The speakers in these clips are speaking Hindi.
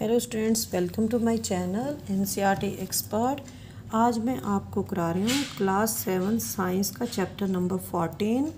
Hello students welcome to my channel NCERT expert आज मैं आपको करा रही हूँ क्लास सेवन साइंस का chapter number fourteen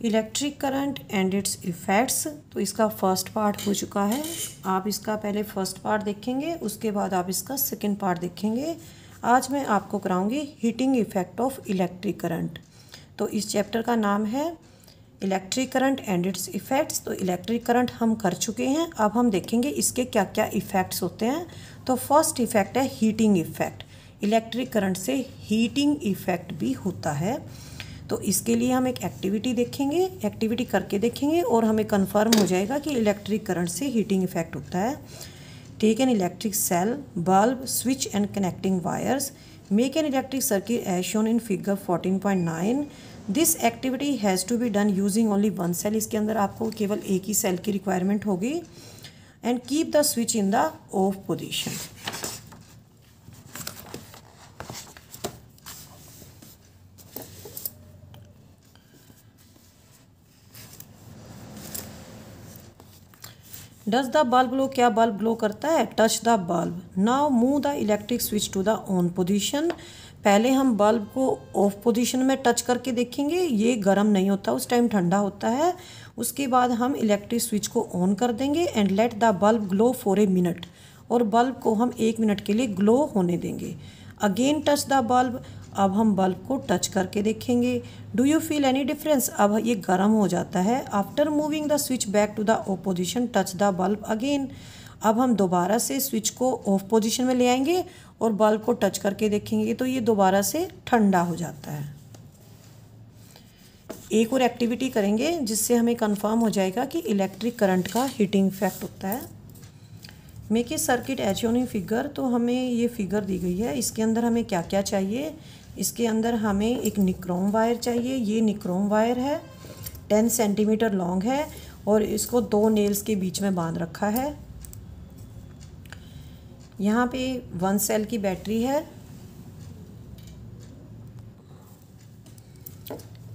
electric current and its effects तो इसका फ़र्स्ट पार्ट हो चुका है। आप इसका पहले फ़र्स्ट पार्ट देखेंगे, उसके बाद आप इसका सेकेंड पार्ट देखेंगे। आज मैं आपको कराऊँगी heating effect of electric current तो इस चैप्टर का नाम है electric current and its effects तो इलेक्ट्रिक करंट हम कर चुके हैं। अब हम देखेंगे इसके क्या क्या इफ़ेक्ट्स होते हैं। तो फ़र्स्ट इफ़ेक्ट है हीटिंग इफ़ेक्ट इलेक्ट्रिक करंट से हीटिंग इफ़ेक्ट भी होता है। तो इसके लिए हम एक एक्टिविटी देखेंगे। एक्टिविटी करके देखेंगे और हमें कन्फर्म हो जाएगा कि इलेक्ट्रिक करंट से हीटिंग इफ़ेक्ट होता है। Take an electric cell bulb switch and connecting wires make an electric circuit as shown in figure fourteen point nine this activity has to be done using only one cell इसके अंदर आपको केवल एक ही सेल की रिक्वायरमेंट होगी। And keep the switch in the off position does the bulb glow क्या बल्ब ग्लो करता है? Touch the bulb now move the electric switch to the on position पहले हम बल्ब को ऑफ़ पोजीशन में टच करके देखेंगे। ये गर्म नहीं होता, उस टाइम ठंडा होता है। उसके बाद हम इलेक्ट्रिक स्विच को ऑन कर देंगे and let the bulb glow for a minute और बल्ब को हम एक मिनट के लिए ग्लो होने देंगे। अगेन टच द बल्ब अब हम बल्ब को टच करके देखेंगे। Do you feel any difference अब ये गर्म हो जाता है। After moving the switch back to the off position touch the bulb again अब हम दोबारा से स्विच को ऑफ़ पोजीशन में ले आएँगे। और बल्ब को टच करके देखेंगे तो ये दोबारा से ठंडा हो जाता है। एक और एक्टिविटी करेंगे जिससे हमें कंफर्म हो जाएगा कि इलेक्ट्रिक करंट का हीटिंग इफ़ेक्ट होता है। Make a circuit as shown figure तो हमें ये फिगर दी गई है। इसके अंदर हमें क्या क्या चाहिए? इसके अंदर हमें एक निक्रोम वायर चाहिए। ये निक्रोम वायर है टेन सेंटीमीटर लॉन्ग है और इसको दो नेल्स के बीच में बाँध रखा है। यहाँ पे वन सेल की बैटरी है।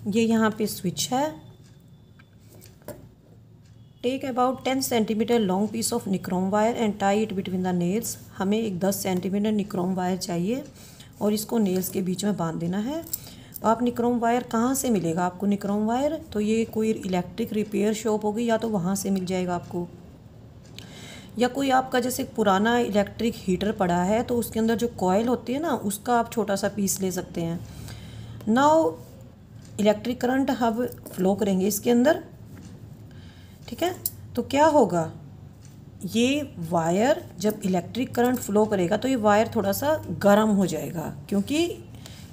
ये यहाँ पे स्विच है। Take about ten centimetre long piece of nichrome wire and tie it between the nails हमें एक दस सेंटीमीटर निक्रोम वायर चाहिए और इसको नेल्स के बीच में बाँध देना है। आप निक्रोम वायर कहाँ से मिलेगा आपको निक्रोम वायर तो ये कोई इलेक्ट्रिक रिपेयर शॉप होगी या तो वहाँ से मिल जाएगा आपको। या कोई आपका जैसे पुराना इलेक्ट्रिक हीटर पड़ा है तो उसके अंदर जो कॉयल होती है ना, उसका आप छोटा सा पीस ले सकते हैं। नाउ इलेक्ट्रिक करंट हम फ्लो करेंगे इसके अंदर। ठीक है? तो क्या होगा? ये वायर जब इलेक्ट्रिक करंट फ्लो करेगा तो ये वायर थोड़ा सा गर्म हो जाएगा, क्योंकि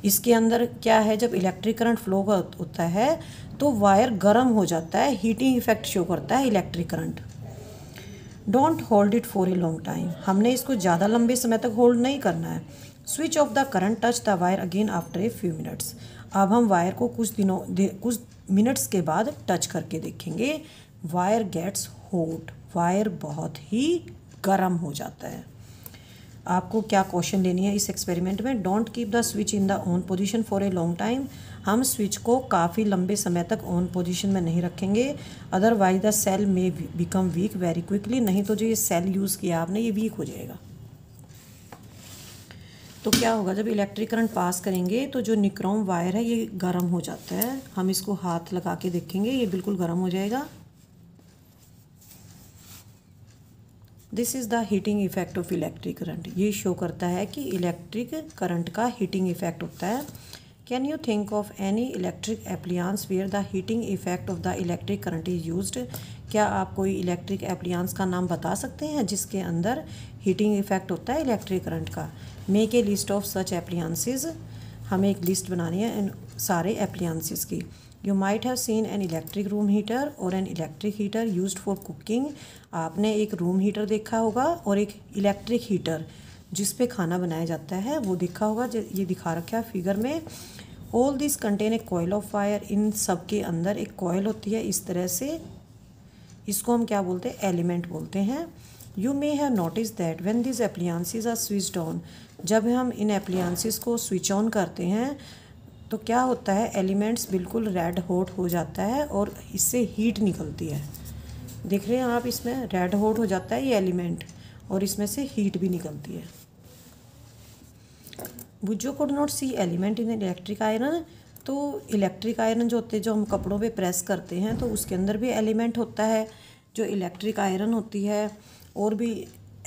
इसके अंदर क्या है, जब इलेक्ट्रिक करंट फ्लो होता है तो वायर गर्म हो जाता है हीटिंग इफ़ेक्ट शो करता है electric current don't hold it for a long time हमने इसको ज़्यादा लंबे समय तक होल्ड नहीं करना है। Switch off the current touch the wire again after a few minutes अब हम वायर को कुछ दिनों कुछ मिनट्स के बाद टच करके देखेंगे। वायर गेट्स हॉट वायर बहुत ही गर्म हो जाता है। आपको क्या क्वेश्चन लेनी है इस एक्सपेरिमेंट में? Don't keep the switch in the on position for a long time हम स्विच को काफ़ी लंबे समय तक ऑन पोजीशन में नहीं रखेंगे। Otherwise the cell may become weak very quickly नहीं तो जो ये सेल यूज़ किया आपने, ये वीक हो जाएगा। तो क्या होगा, जब इलेक्ट्रिक करंट पास करेंगे तो जो निक्रोम वायर है, ये गर्म हो जाता है। हम इसको हाथ लगा के देखेंगे, ये बिल्कुल गर्म हो जाएगा। This is the heating effect of electric current ये शो करता है कि इलेक्ट्रिक करंट का हीटिंग इफ़ेक्ट होता है। Can you think of any electric appliance where the heating effect of the electric current is use क्या आप कोई इलेक्ट्रिक एप्लियांस का नाम बता सकते हैं जिसके अंदर हीटिंग इफ़ेक्ट होता है इलेक्ट्रिक करंट का? Make a list of such appliances हमें एक लिस्ट बनानी है इन सारे एप्लियांसिस की। You might have seen an electric room heater और an electric heater use for cooking आपने एक रूम हीटर देखा होगा और एक इलेक्ट्रिक हीटर जिस पे खाना बनाया जाता है, वो देखा होगा ये दिखा रखा है फिगर में। All this contain a coil of fire इन सब के अंदर एक कोयल होती है इस तरह से। इसको हम क्या बोलते हैं? एलिमेंट बोलते हैं। You may have notice that when this appliances are switched on जब हम इन एप्लियांसिस को स्विच ऑन करते हैं तो क्या होता है? एलिमेंट्स बिल्कुल रेड हॉट हो जाता है और इससे हीट निकलती है। देख रहे हैं आप इसमें? रेड हॉट हो जाता है ये एलिमेंट और इसमें से हीट भी निकलती है। बुजो could not see element in electric iron तो इलेक्ट्रिक आयरन जो होते हैं, जो हम कपड़ों पे प्रेस करते हैं तो उसके अंदर भी एलिमेंट होता है। जो इलेक्ट्रिक आयरन होती है, और भी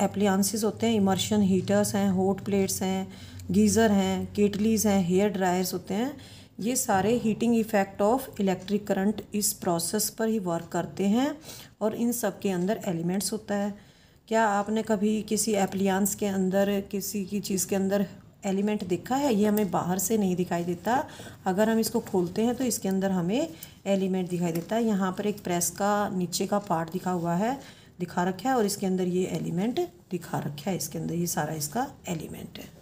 एप्लियांसिस होते हैं इमर्शन हीटर्स हैं हॉट प्लेट्स हैं गीज़र हैं केटलीज़ हैं हेयर ड्रायर्स होते हैं। ये सारे heating effect of electric current इस प्रोसेस पर ही वर्क करते हैं, और इन सब के अंदर एलिमेंट्स होता है। क्या आपने कभी किसी एप्लियांस के अंदर, किसी की चीज़ के अंदर एलिमेंट देखा है? ये हमें बाहर से नहीं दिखाई देता। अगर हम इसको खोलते हैं तो इसके अंदर हमें एलिमेंट दिखाई देता है। यहाँ पर एक प्रेस का, नीचे का पार्ट दिखा हुआ है, दिखा रखा है और इसके अंदर ये एलिमेंट दिखा रखा है। इसके अंदर ये सारा इसका एलिमेंट है।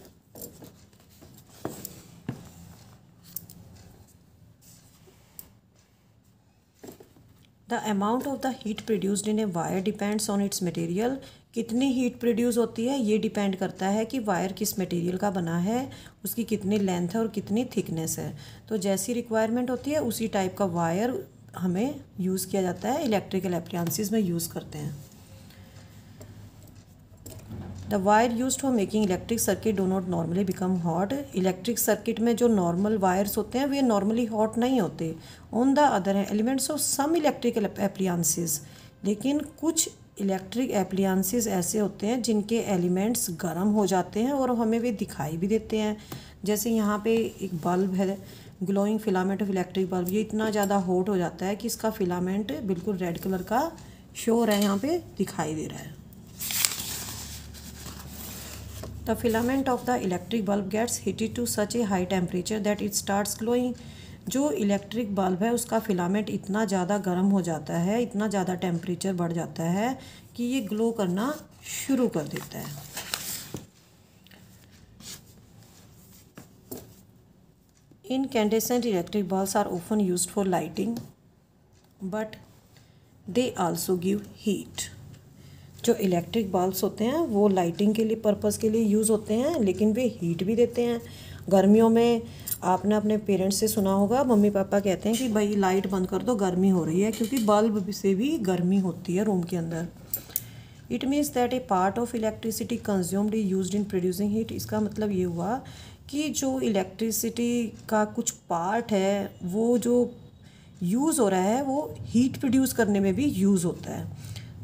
The amount of the heat produced in a wire depends on its material कितनी हीट प्रोड्यूस होती है, ये डिपेंड करता है कि वायर किस मटेरियल का बना है, उसकी कितनी लेंथ है और कितनी थिकनेस है। तो जैसी रिक्वायरमेंट होती है, उसी टाइप का वायर हमें यूज़ किया जाता है इलेक्ट्रिकल अप्लायंसेस में यूज़ करते हैं। The wire use for making electric circuit do not normally become hot electric circuit में जो नॉर्मल वायर्स होते हैं, वे नॉर्मली हॉट नहीं होते। On the other elements of some electrical appliances लेकिन कुछ इलेक्ट्रिक एप्लियांसेस ऐसे होते हैं जिनके एलिमेंट्स गर्म हो जाते हैं और हमें वे दिखाई भी देते हैं। जैसे यहाँ पे एक बल्ब है glowing filament of electric bulb ये इतना ज़्यादा हॉट हो जाता है कि इसका फिलामेंट बिल्कुल रेड कलर का शो हो रहा यहाँ पे दिखाई दे रहा है। The filament of the electric bulb gets heated to such a high temperature that it starts glowing जो इलेक्ट्रिक बल्ब है, उसका फिलामेंट इतना ज़्यादा गर्म हो जाता है, इतना ज़्यादा टेम्परेचर बढ़ जाता है कि ये ग्लो करना शुरू कर देता है। Incandescent electric bulbs are often use for lighting but they also give heat जो इलेक्ट्रिक बल्ब्स होते हैं, वो लाइटिंग के लिए पर्पज़ के लिए यूज़ होते हैं, लेकिन वे हीट भी देते हैं। गर्मियों में आपने अपने पेरेंट्स से सुना होगा, मम्मी पापा कहते हैं कि भाई लाइट बंद कर दो, गर्मी हो रही है, क्योंकि बल्ब से भी गर्मी होती है रूम के अंदर। It means that a part of electricity consumed use in producing heat इसका मतलब ये हुआ कि जो इलेक्ट्रिसिटी का कुछ पार्ट है, वो जो यूज़ हो रहा है, वो हीट प्रोड्यूस करने में भी यूज़ होता है।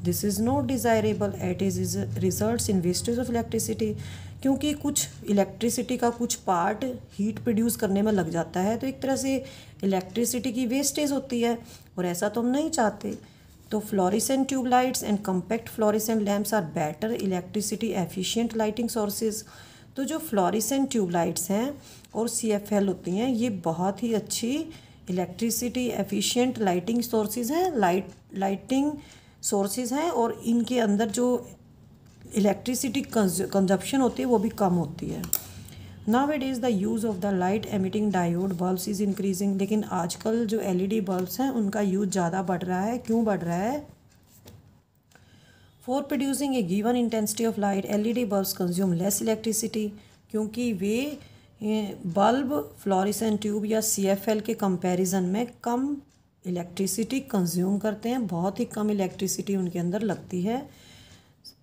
This is not desirable at is result in wastage of electricity क्योंकि कुछ इलेक्ट्रिसिटी का कुछ पार्ट हीट प्रोड्यूस करने में लग जाता है तो एक तरह से इलेक्ट्रिसिटी की वेस्टेज होती है और ऐसा तो हम नहीं चाहते। तो fluorescent tube lights and compact fluorescent lamps are better electricity efficient lighting sources तो जो फ्लोरिसेंट ट्यूब लाइट्स हैं और सी एफ़ एल होती हैं, ये बहुत ही अच्छी इलेक्ट्रिसिटी एफिशिएंट लाइटिंग सोर्सेज हैं लाइट लाइटिंग सोर्सेज हैं और इनके अंदर जो इलेक्ट्रिसिटी कंजप्शन होती है, वो भी कम होती है। Now it is the use of the light emitting diode bulbs is increasing लेकिन आजकल जो एलईडी बल्ब्स हैं, उनका यूज़ ज़्यादा बढ़ रहा है। क्यों बढ़ रहा है? For producing a given intensity of light LED bulbs consume less electricity क्योंकि वे बल्ब फ्लोरिसन ट्यूब या सी एफ़ एल के कंपैरिजन में कम इलेक्ट्रिसिटी कंज्यूम करते हैं, बहुत ही कम इलेक्ट्रिसिटी उनके अंदर लगती है।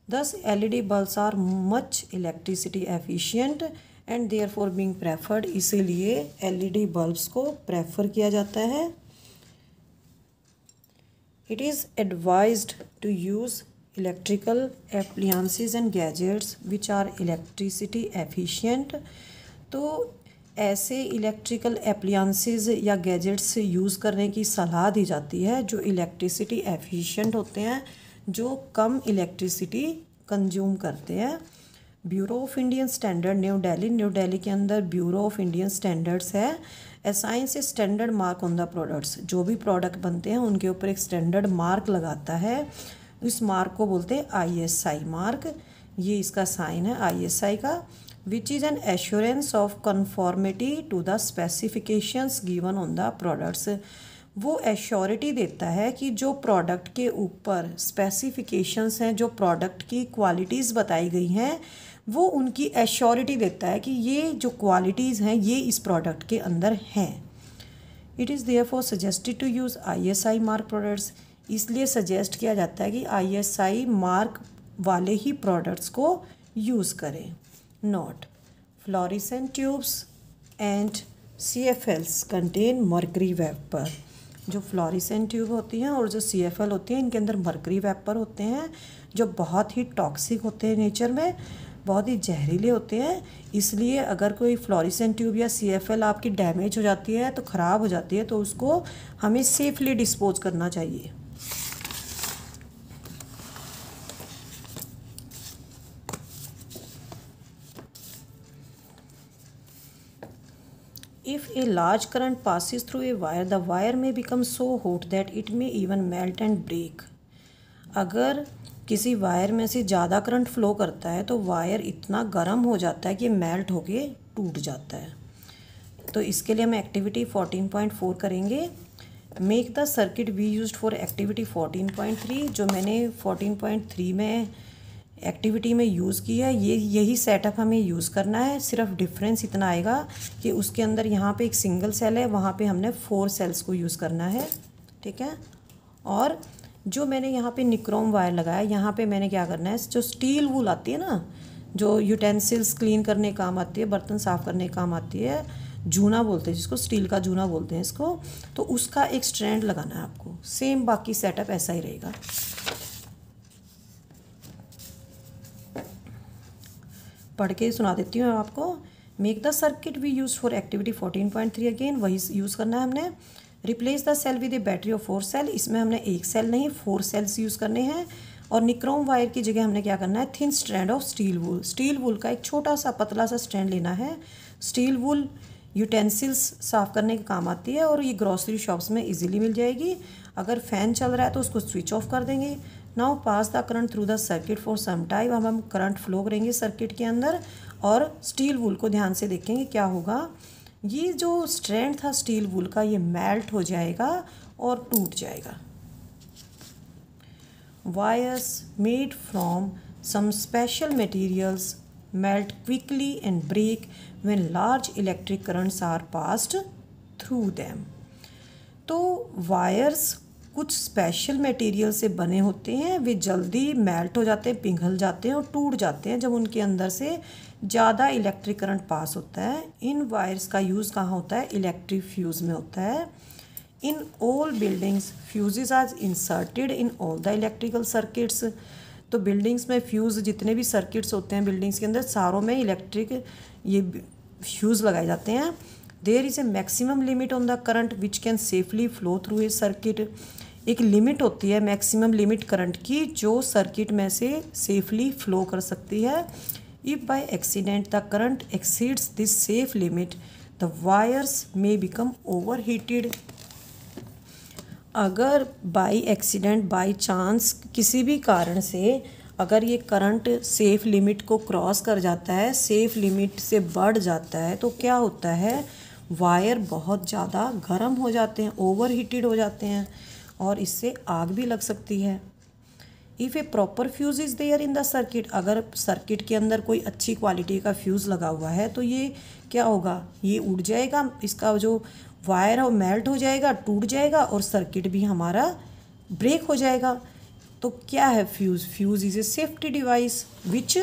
D bulbs are much electricity efficient and therefore being preferred इसीलिए डी बल्ब्स को प्रेफर किया जाता है। It is advised to use electrical appliances and gadgets which are electricity efficient तो ऐसे इलेक्ट्रिकल एप्लियांसेस या गैजेट्स यूज़ करने की सलाह दी जाती है जो इलेक्ट्रिसिटी एफिशिएंट होते हैं। जो कम इलेक्ट्रिसिटी कंज्यूम करते हैं। Bureau of Indian standard New Delhi New Delhi के अंदर ब्यूरो ऑफ़ इंडियन स्टैंडर्ड्स है। Assigns standard mark on the products जो भी प्रोडक्ट बनते हैं, उनके ऊपर एक स्टैंडर्ड मार्क लगाता है। इस मार्क को बोलते हैं आईएसआई मार्क ये इसका साइन है आईएसआई का। Which is an assurance of conformity to the specifications given on the products वो एश्योरिटी देता है कि जो प्रोडक्ट के ऊपर स्पेसिफिकेशंस हैं, जो प्रोडक्ट की क्वालिटीज़ बताई गई हैं, वो उनकी एश्योरिटी देता है कि ये जो क्वालिटीज़ हैं, ये इस प्रोडक्ट के अंदर हैं। It is there for suggested to use I S I mark products इसलिए सजेस्ट किया जाता है कि आई एस आई मार्क वाले ही प्रोडक्ट्स को यूज़ करें। Note fluorescent tubes and C F Ls contain mercury vapour जो फ्लोरिसेंट ट्यूब होती हैं और जो सी एफ़ एल होती हैं, इनके अंदर मरकरी वेपर होते हैं, जो बहुत ही टॉक्सिक होते हैं नेचर में, बहुत ही जहरीले होते हैं। इसलिए अगर कोई फ्लोरिसेंट ट्यूब या सी एफ़ एल आपकी डैमेज हो जाती है तो ख़राब हो जाती है तो उसको हमें सेफली डिस्पोज करना चाहिए। If a large current passes through a wire, the wire may become so hot that it may even melt and break. अगर किसी वायर में से ज़्यादा करंट फ्लो करता है तो वायर इतना गर्म हो जाता है कि मेल्ट होके टूट जाता है तो इसके लिए हम एक्टिविटी 14.4 करेंगे make the circuit we use for activity 14.3 जो मैंने 14.3 में एक्टिविटी में यूज़ किया ये, यही सेटअप हमें यूज़ करना है। सिर्फ़ डिफरेंस इतना आएगा कि उसके अंदर यहाँ पे एक सिंगल सेल है, वहाँ पे हमने फोर सेल्स को यूज़ करना है। ठीक है? और जो मैंने यहाँ पे निक्रोम वायर लगाया, यहाँ पे मैंने क्या करना है, जो स्टील वूल आती है ना, जो यूटेंसिल्स क्लीन करने काम आती है, बर्तन साफ़ करने काम आती है, जूना बोलते हैं जिसको स्टील का जूना बोलते हैं इसको तो उसका एक स्ट्रैंड लगाना है आपको। सेम बाकी सेटअप ऐसा ही रहेगा। पढ़ के सुना देती हूँ आपको। Make the circuit we use for activity fourteen point three again वही यूज़ करना है हमने। Replace the cell with a battery of four cell इसमें हमने एक सेल नहीं फोर सेल्स यूज़ करने हैं। और निक्रोम वायर की जगह हमने क्या करना है? Thin strand of steel wool steel wool का एक छोटा सा पतला सा स्ट्रैंड लेना है। स्टील वूल यूटेंसिल्स साफ़ करने के काम आती है और ये ग्रॉसरी शॉप्स में इजीली मिल जाएगी। अगर फ़ैन चल रहा है तो उसको स्विच ऑफ़ कर देंगे। Now pass the current through the circuit for some time अब हम करंट फ्लो करेंगे सर्किट के अंदर और स्टील वूल को ध्यान से देखेंगे क्या होगा। ये जो स्ट्रैंड था स्टील वूल का, ये मेल्ट हो जाएगा और टूट जाएगा। Wires made from some special materials melt quickly and break when large electric currents are passed through them तो वायर्स कुछ स्पेशल मटेरियल से बने होते हैं, वे जल्दी मेल्ट हो जाते हैं, पिघल जाते हैं और टूट जाते हैं जब उनके अंदर से ज़्यादा इलेक्ट्रिक करंट पास होता है। इन वायर्स का यूज़ कहाँ होता है? इलेक्ट्रिक फ्यूज़ में होता है। In all buildings fuses are inserted in all the electrical circuits तो बिल्डिंग्स में फ्यूज़ जितने भी सर्किट्स होते हैं बिल्डिंग्स के अंदर, सारों में इलेक्ट्रिक ये फ्यूज़ लगाए जाते हैं। There is a maximum limit on the current which can safely flow through a circuit एक लिमिट होती है मैक्सिमम लिमिट करंट की, जो सर्किट में से सेफली फ्लो कर सकती है। If by accident the current exceeds this safe limit the wires may become overheated अगर बाई एक्सीडेंट बाई चांस किसी भी कारण से अगर ये करंट सेफ़ लिमिट को क्रॉस कर जाता है सेफ़ लिमिट से बढ़ जाता है तो क्या होता है? वायर बहुत ज़्यादा गर्म हो जाते हैं ओवर हीटेड हो जाते हैं और इससे आग भी लग सकती है। If a proper fuse is there in the circuit अगर सर्किट के अंदर कोई अच्छी क्वालिटी का फ्यूज़ लगा हुआ है तो ये क्या होगा? ये उड़ जाएगा, इसका जो वायर है वो मेल्ट हो जाएगा, टूट जाएगा और सर्किट भी हमारा ब्रेक हो जाएगा। तो क्या है fuse fuse is a safety device which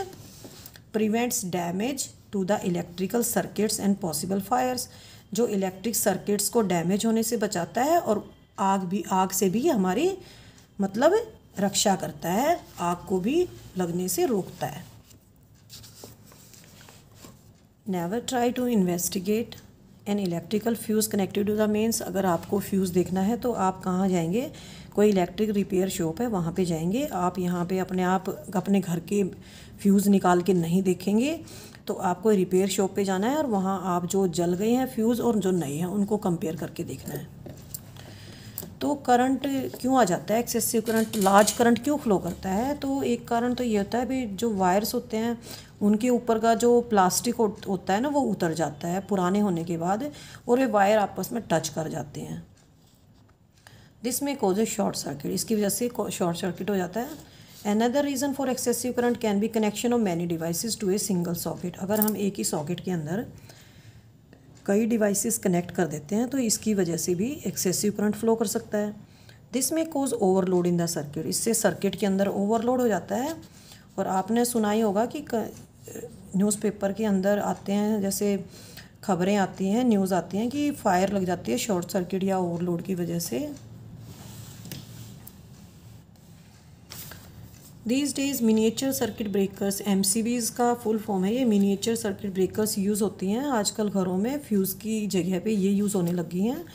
prevents damage to the electrical circuits and possible fires जो इलेक्ट्रिक सर्किट्स को डैमेज होने से बचाता है और आग भी, आग से भी हमारी मतलब रक्षा करता है, आग को भी लगने से रोकता है। Never try to investigate an electrical fuse connected to the mains अगर आपको फ्यूज़ देखना है तो आप कहाँ जाएँगे? कोई इलेक्ट्रिक रिपेयर शॉप है, वहाँ पे जाएँगे। आप यहाँ पे अपने आप, अपने घर के फ्यूज़ निकाल के नहीं देखेंगे। तो आपको रिपेयर शॉप पे जाना है और वहाँ आप जो जल गए हैं फ्यूज़ और जो नए हैं, उनको कंपेयर करके देखना है। तो करंट क्यों आ जाता है? एक्सेसिव करंट लार्ज करंट क्यों फ्लो करता है? तो एक कारण तो ये होता है भी जो वायर्स होते हैं, उनके ऊपर का जो प्लास्टिक होता है ना, वो उतर जाता है पुराने होने के बाद और वे वायर आपस में टच कर जाते हैं। This may cause short circuit इसकी वजह से शॉर्ट सर्किट हो जाता है। Another reason for excessive current can be connection of many devices to a single socket अगर हम एक ही सॉकेट के अंदर कई डिवाइसेस कनेक्ट कर देते हैं तो इसकी वजह से भी एक्सेसिव करंट फ्लो कर सकता है। This may cause overload in the circuit इससे सर्किट के अंदर ओवरलोड हो जाता है। और आपने सुना ही होगा कि न्यूज़पेपर के अंदर आते हैं, जैसे खबरें आती हैं न्यूज़ आती हैं कि फायर लग जाती है शॉर्ट सर्किट या ओवरलोड की वजह से। These days miniature circuit breakers M का फुल फॉर्म है, ये मिनिएचर सर्किट ब्रेकर्स यूज़ होती हैं। आजकल घरों में फ्यूज़ की जगह पे ये यूज़ होने लगी हैं।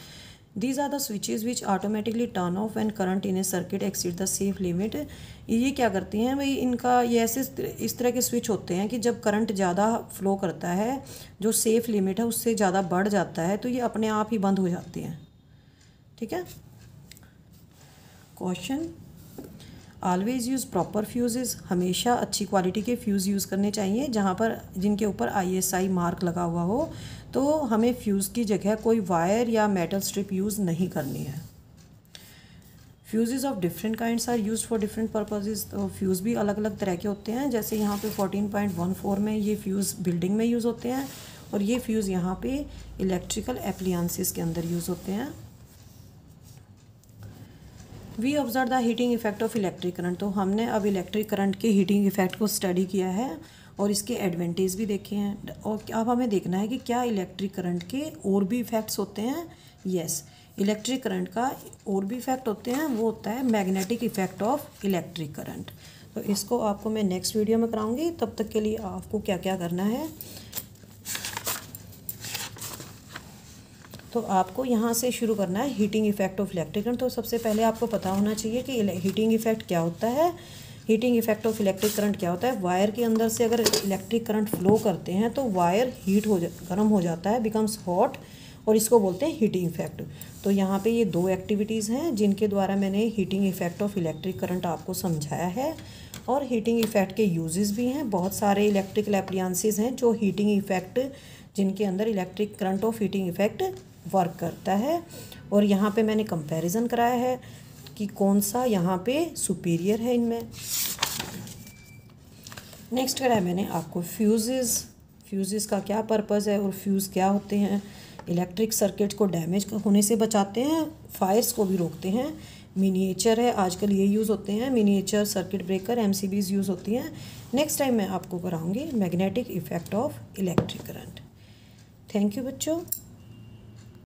These are the switches which automatically turn off and current in a circuit exceed the safe limit ये क्या करती हैं? भाई, इनका ये ऐसे इस तरह के स्विच होते हैं कि जब करंट ज़्यादा फ्लो करता है, जो सेफ़ लिमिट है, उससे ज़्यादा बढ़ जाता है तो ये अपने आप ही बंद हो जाती हैं। ठीक है? Question always use proper fuse हमेशा अच्छी क्वालिटी के फ्यूज़ यूज़ करने चाहिए, जहाँ पर जिनके ऊपर आईएसआई मार्क लगा हुआ हो। तो हमें फ्यूज़ की जगह कोई वायर या मेटल स्ट्रिप यूज़ नहीं करनी है। Fuse of different kinds are use for different purposes तो फ्यूज़ भी अलग अलग तरह के होते हैं। जैसे यहाँ पे 14.14 में ये फ्यूज़ बिल्डिंग में यूज़ होते हैं और ये फ्यूज़ यहाँ पे इलेक्ट्रिकल एप्लियंसेस के अंदर यूज़ होते हैं। We observe the heating effect of electric current तो हमने अब इलेक्ट्रिक करंट के हीटिंग इफ़ेक्ट को स्टडी किया है और इसके एडवांटेज भी देखे हैं। और अब हमें देखना है कि क्या इलेक्ट्रिक करंट के और भी इफ़ेक्ट्स होते हैं? यस इलेक्ट्रिक करंट का और भी इफ़ेक्ट होते हैं, वो होता है magnetic effect of electric current तो इसको आपको मैं नेक्स्ट वीडियो में कराऊँगी। तब तक के लिए आपको क्या क्या करना है? तो आपको यहाँ से शुरू करना है heating effect of electric current तो सबसे पहले आपको पता होना चाहिए कि हीटिंग इफ़ेक्ट क्या होता है। Heating effect of electric current क्या होता है? वायर के अंदर से अगर इलेक्ट्रिक करंट फ्लो करते हैं तो वायर हीट हो जा गर्म हो जाता है बिकम्स हॉट और इसको बोलते हैं हीटिंग इफ़ेक्ट तो यहाँ पे ये दो एक्टिविटीज़ हैं, जिनके द्वारा मैंने heating effect of electric current आपको समझाया है। और हीटिंग इफ़ेक्ट के यूजेस भी हैं। बहुत सारे इलेक्ट्रिकल एप्लियंसेस हैं जो हीटिंग इफ़ेक्ट जिनके अंदर electric current of heating effect work करता है। और यहाँ पे मैंने कंपैरिजन कराया है कि कौन सा यहाँ पे सुपीरियर है इनमें। नेक्स्ट कराया मैंने आपको फ्यूज़ फ्यूज़ का क्या पर्पज़ है और फ्यूज़ क्या होते हैं? इलेक्ट्रिक सर्किट को डैमेज होने से बचाते हैं फायर्स को भी रोकते हैं। मिनिएचर है, आजकल ये यूज़ होते हैं। Miniature circuit breaker M use होती हैं। नेक्स्ट टाइम मैं आपको कराऊँगी magnetic effect of electric current thank you बच्चों